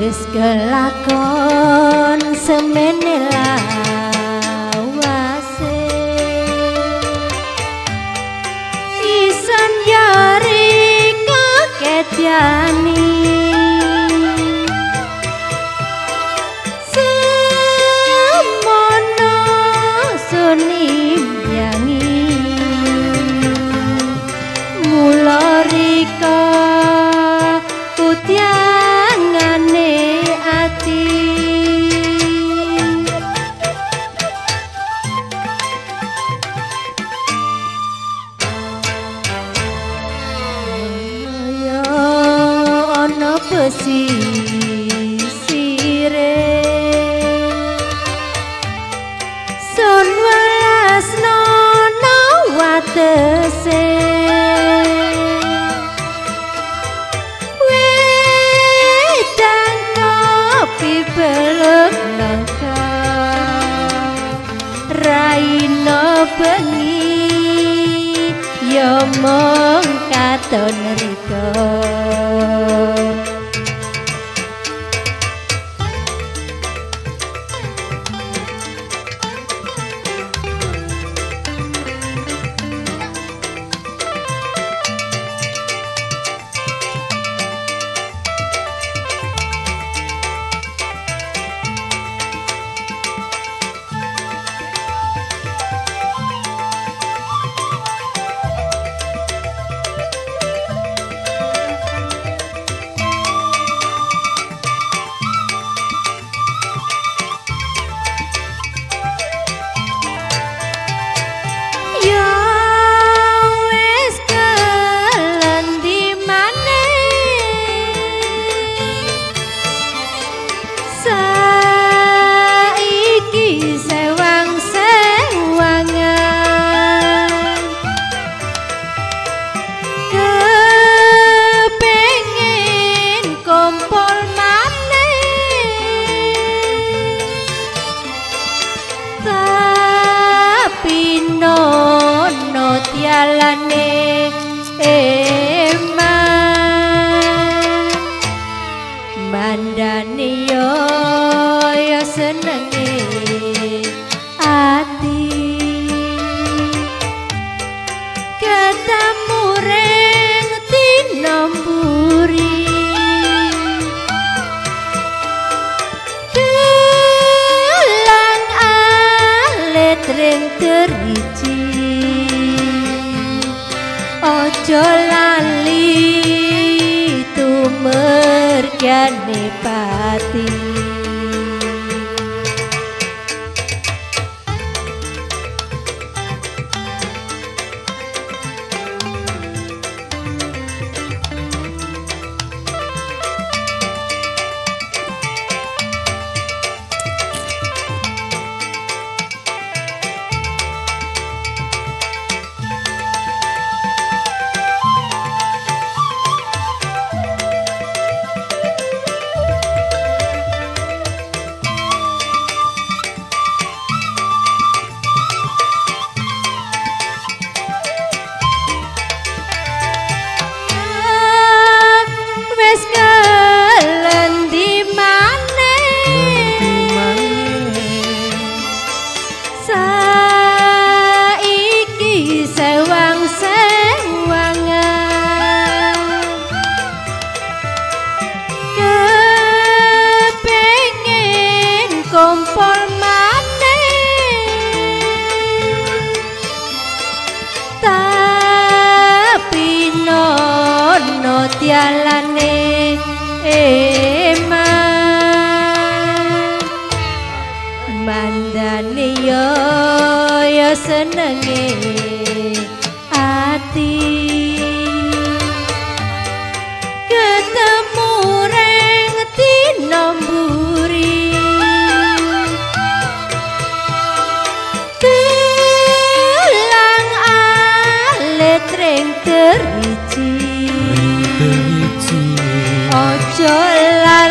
wis kelakon semene lawase. Isan yari kaketiani bengi Ya mong katon rika tapi nono tialane ring teriji. Ojo lali tumergane pati kumpul maneh tapi nono tialane eman mandane yo yo senenge ojo